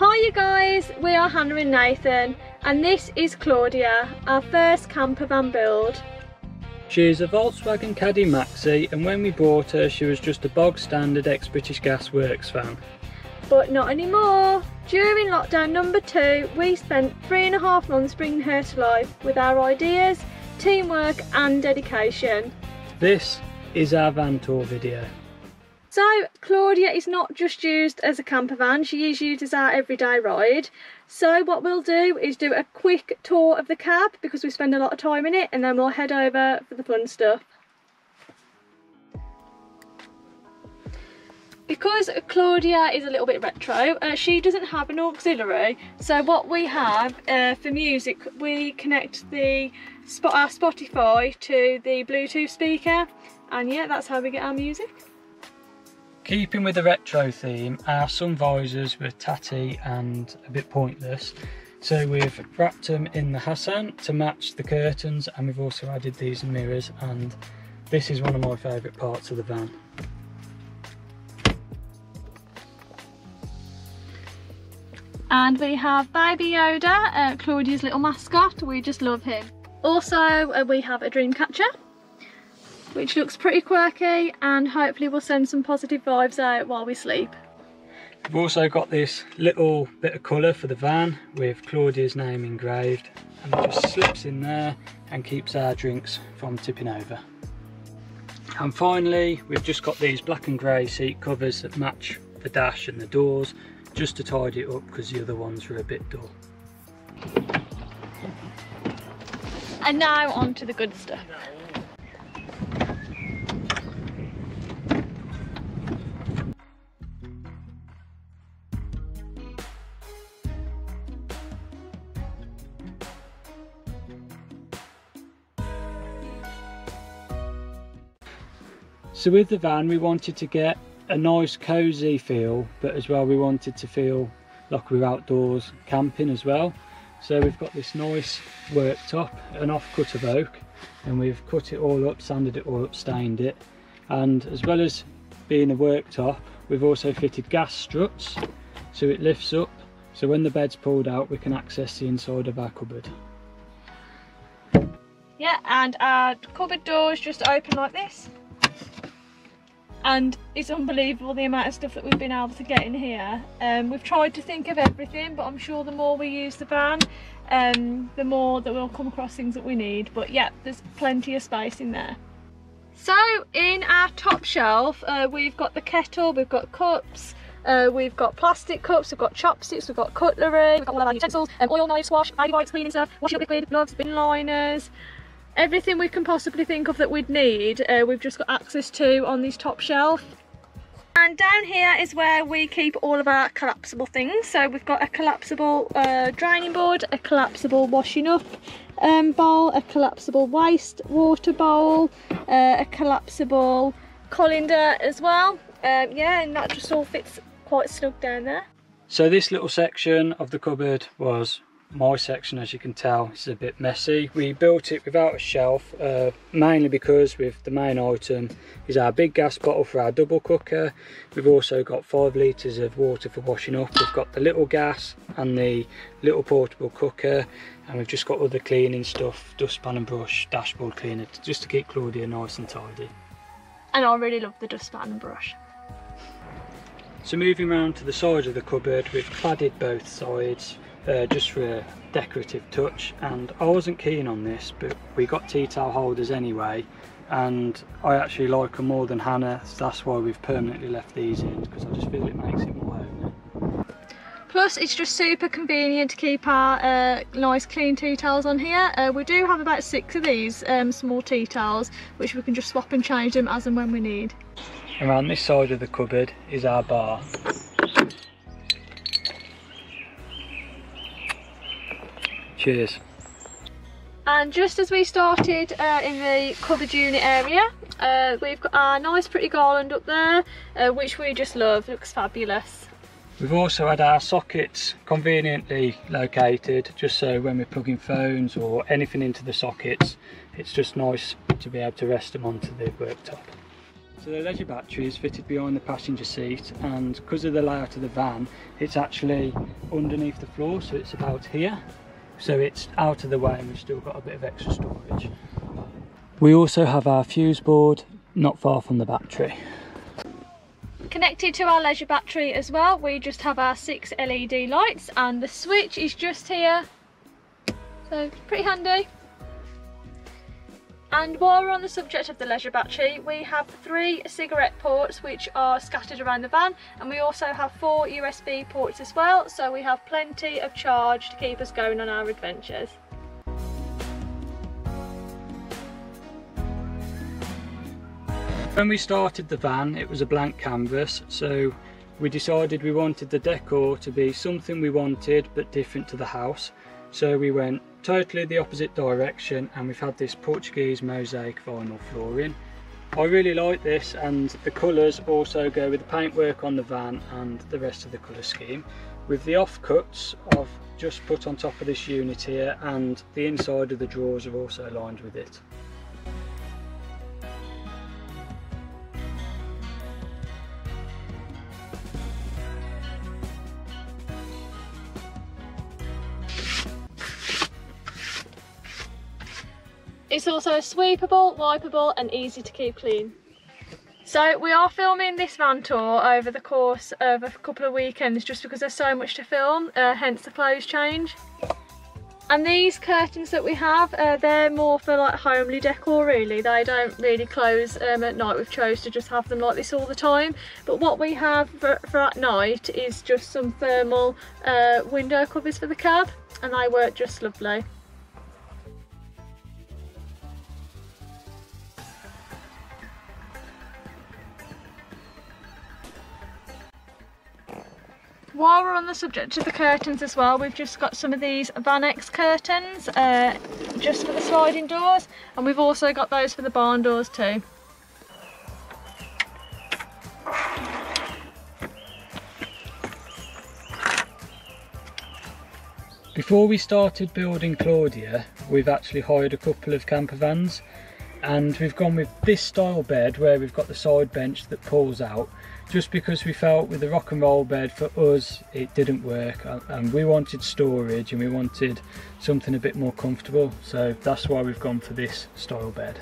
Hi you guys, we are Hannah and Nathan and this is Claudia, our first camper van build. She is a Volkswagen Caddy Maxi and when we bought her she was just a bog standard ex-British Gas Works van. But not anymore. During lockdown number two, we spent three and a half months bringing her to life with our ideas, teamwork and dedication. This is our van tour video. So Claudia is not just used as a camper van, she is used as our everyday ride. So what we'll do is do a quick tour of the cab because we spend a lot of time in it and then we'll head over for the fun stuff. Because Claudia is a little bit retro, uh, she doesn't have an auxiliary. So what we have uh, for music, we connect the our Spotify to the Bluetooth speaker and yeah, that's how we get our music. Keeping with the retro theme, our sun visors were tatty and a bit pointless. So we've wrapped them in the Hessian to match the curtains and we've also added these mirrors and this is one of my favourite parts of the van. And we have Baby Yoda, uh, Claudia's little mascot, we just love him. Also uh, we have a dream catcher which looks pretty quirky and hopefully will send some positive vibes out while we sleep. We've also got this little bit of colour for the van with Claudia's name engraved and it just slips in there and keeps our drinks from tipping over. And finally we've just got these black and grey seat covers that match the dash and the doors just to tidy it up because the other ones are a bit dull. And now on to the good stuff. So with the van we wanted to get a nice cosy feel but as well we wanted to feel like we are outdoors camping as well. So we've got this nice worktop, an offcut of oak and we've cut it all up, sanded it all up, stained it and as well as being a worktop we've also fitted gas struts so it lifts up so when the bed's pulled out we can access the inside of our cupboard. Yeah and our cupboard doors just open like this and it's unbelievable the amount of stuff that we've been able to get in here. Um, we've tried to think of everything but I'm sure the more we use the van um, the more that we'll come across things that we need but yeah there's plenty of space in there. So in our top shelf uh, we've got the kettle, we've got cups, uh, we've got plastic cups, we've got chopsticks, we've got cutlery, we've got all of our utensils, um, oil, knives, wash, baby wipes, cleaning stuff, washing up liquid, gloves, bin liners, everything we can possibly think of that we'd need uh, we've just got access to on this top shelf. And down here is where we keep all of our collapsible things. So we've got a collapsible uh, draining board a collapsible washing up um, bowl a collapsible waste water bowl uh, a collapsible colander as well. Um, yeah and that just all fits quite snug down there. So this little section of the cupboard was my section as you can tell is a bit messy. We built it without a shelf uh, mainly because with the main item is our big gas bottle for our double cooker. We've also got five litres of water for washing up. We've got the little gas and the little portable cooker and we've just got other cleaning stuff dustpan and brush dashboard cleaner just to keep Claudia nice and tidy. And I really love the dustpan and brush. So moving around to the side of the cupboard we've cladded both sides uh, just for a decorative touch and I wasn't keen on this but we got tea towel holders anyway and I actually like them more than Hannah so that's why we've permanently left these in because I just feel it makes it more homely. Plus it's just super convenient to keep our uh, nice clean tea towels on here. Uh, we do have about six of these um, small tea towels which we can just swap and change them as and when we need. Around this side of the cupboard is our bar Cheers. And just as we started uh, in the cupboard unit area, uh, we've got our nice pretty garland up there, uh, which we just love, looks fabulous. We've also had our sockets conveniently located, just so when we're plugging phones or anything into the sockets, it's just nice to be able to rest them onto the worktop. So the leisure battery is fitted behind the passenger seat and because of the layout of the van it's actually underneath the floor so it's about here so it's out of the way and we've still got a bit of extra storage. We also have our fuse board not far from the battery. Connected to our leisure battery as well we just have our six LED lights and the switch is just here so pretty handy. And while we're on the subject of the leisure battery, we have three cigarette ports which are scattered around the van and we also have four USB ports as well so we have plenty of charge to keep us going on our adventures. When we started the van it was a blank canvas so we decided we wanted the decor to be something we wanted but different to the house so we went totally the opposite direction and we've had this Portuguese mosaic vinyl flooring. I really like this and the colours also go with the paintwork on the van and the rest of the colour scheme. With the offcuts I've just put on top of this unit here and the inside of the drawers are also lined with it. It's also sweepable, wipeable and easy to keep clean. So we are filming this van tour over the course of a couple of weekends just because there's so much to film, uh, hence the clothes change. And these curtains that we have, uh, they're more for like homely decor really. They don't really close um, at night. We've chose to just have them like this all the time. But what we have for, for at night is just some thermal uh, window covers for the cab and they work just lovely. While we're on the subject of the curtains as well, we've just got some of these VanX curtains uh, just for the sliding doors and we've also got those for the barn doors too. Before we started building Claudia, we've actually hired a couple of camper vans and we've gone with this style bed where we've got the side bench that pulls out just because we felt with the rock and roll bed for us it didn't work uh, and we wanted storage and we wanted something a bit more comfortable so that's why we've gone for this style bed.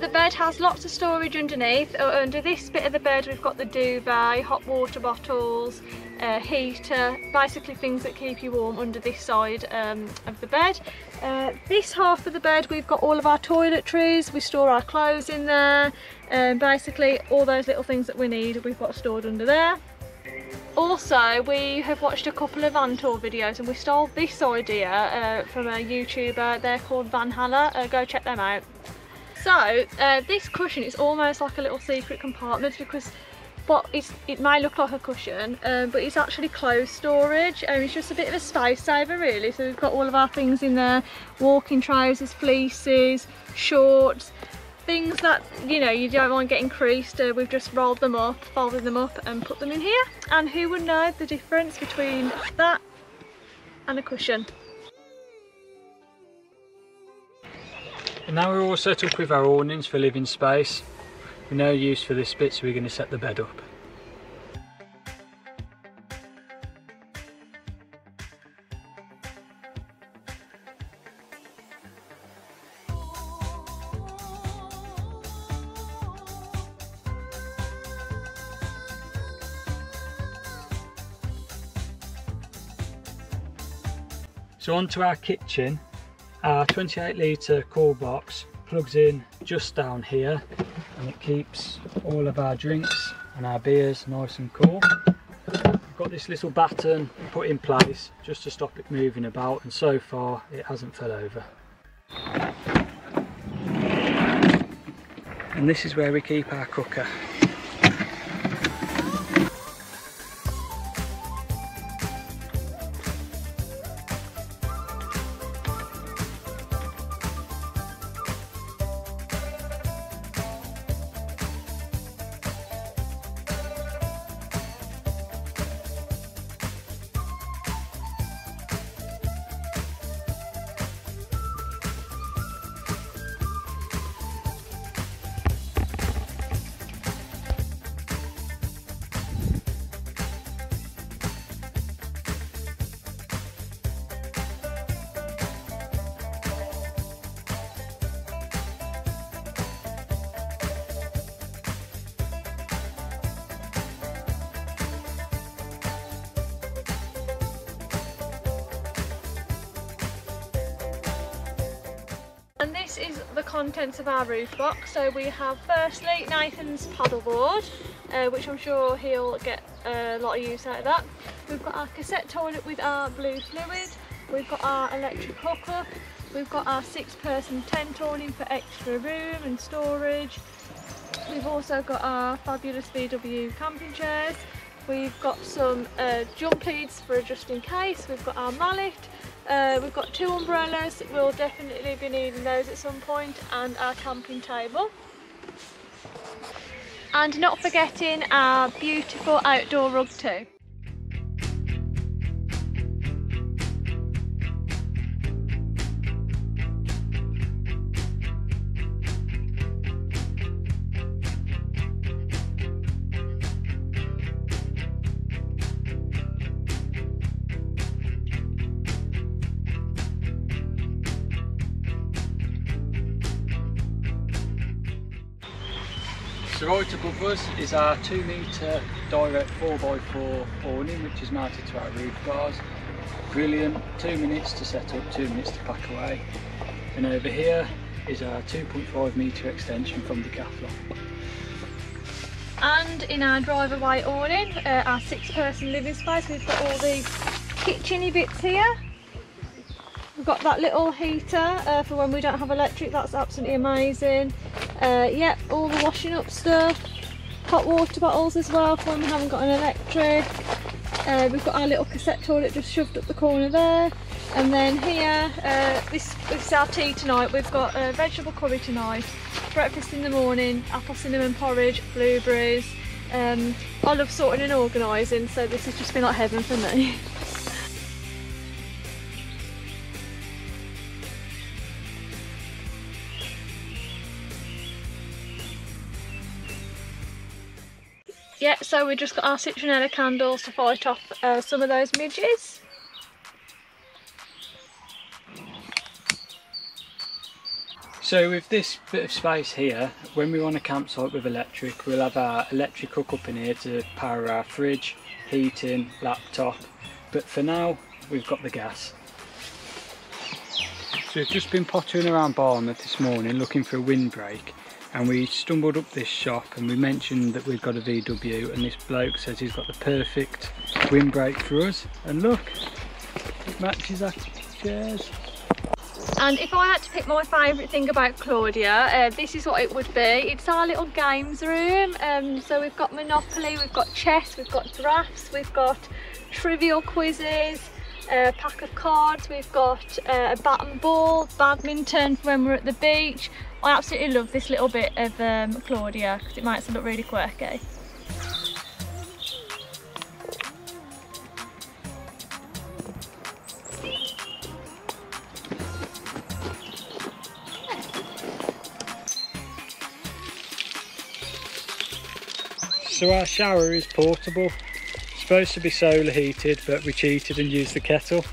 The bed has lots of storage underneath. Uh, under this bit of the bed we've got the duvet, hot water bottles, uh, heater, basically things that keep you warm under this side um, of the bed. Uh, this half of the bed we've got all of our toiletries, we store our clothes in there, and um, basically all those little things that we need we've got stored under there. Also, we have watched a couple of van tour videos and we stole this idea uh, from a YouTuber, they're called Van Halla, uh, go check them out. So, uh, this cushion is almost like a little secret compartment because but it may look like a cushion um, but it's actually clothes storage and it's just a bit of a space saver really. So we've got all of our things in there walking trousers fleeces shorts things that you know you don't want getting creased uh, we've just rolled them up folded them up and put them in here. And who would know the difference between that and a cushion and now we're all set up with our awnings for living space no use for this bit so we're going to set the bed up. So onto our kitchen, our 28 litre cool box plugs in just down here and it keeps all of our drinks and our beers nice and cool. I've got this little batten put in place just to stop it moving about and so far it hasn't fell over. And this is where we keep our cooker. The contents of our roof box. So we have firstly Nathan's paddleboard, uh, which I'm sure he'll get a lot of use out of that. We've got our cassette toilet with our blue fluid. We've got our electric hookup. We've got our six person tent awning for extra room and storage. We've also got our fabulous VW camping chairs. We've got some uh, jump leads for just in case. We've got our mallet. Uh, we've got two umbrellas. We'll definitely be needing those at some point and our camping table. And not forgetting our beautiful outdoor rug too. So right above us is our 2 metre direct 4x4 awning which is mounted to our roof bars. Brilliant, 2 minutes to set up, 2 minutes to pack away. And over here is our 2.5 metre extension from the Decathlon. And in our driveway awning, uh, our six person living space, we've got all the kitcheny bits here. We've got that little heater uh, for when we don't have electric, that's absolutely amazing. Uh, yep, all the washing up stuff. Hot water bottles as well for when we haven't got an electric. Uh, we've got our little cassette toilet just shoved up the corner there. And then here, uh, this, is our tea tonight. We've got a vegetable curry tonight, breakfast in the morning, apple cinnamon porridge, blueberries. Um, I love sorting and organising, so this has just been like heaven for me. Yeah, so we just got our citronella candles to fight off uh, some of those midges. So with this bit of space here, when we want a campsite with electric, we'll have our electric hook up in here to power our fridge, heating, laptop. But for now, we've got the gas. So we've just been pottering around Barmouth this morning looking for a windbreak and we stumbled up this shop and we mentioned that we've got a VW and this bloke says he's got the perfect windbreak for us and look, it matches our chairs. And if I had to pick my favourite thing about Claudia, uh, this is what it would be. It's our little games room. Um, so we've got Monopoly, we've got chess, we've got drafts, we've got trivial quizzes, a pack of cards, we've got uh, a bat and ball, badminton for when we're at the beach. I absolutely love this little bit of um, Claudia because it makes it look really quirky. So our shower is portable. It's supposed to be solar heated, but we cheated and used the kettle.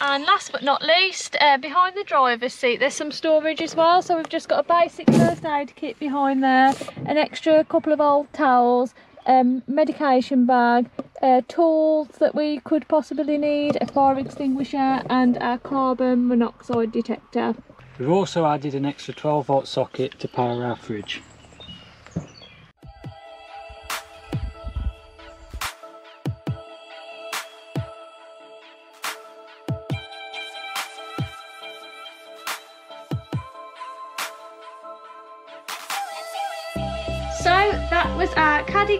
And last but not least, uh, behind the driver's seat, there's some storage as well. So we've just got a basic first aid kit behind there, an extra couple of old towels, um, medication bag, uh, tools that we could possibly need, a fire extinguisher and a carbon monoxide detector. We've also added an extra 12 volt socket to power our fridge.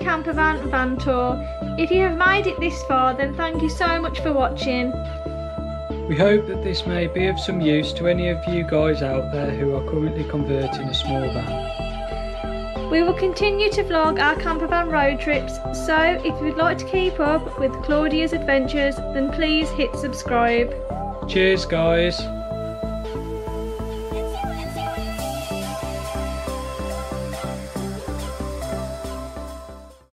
Campervan van tour. If you have made it this far then thank you so much for watching. We hope that this may be of some use to any of you guys out there who are currently converting a small van. We will continue to vlog our campervan road trips, so if you would like to keep up with Claudia's adventures, then please hit subscribe. Cheers guys!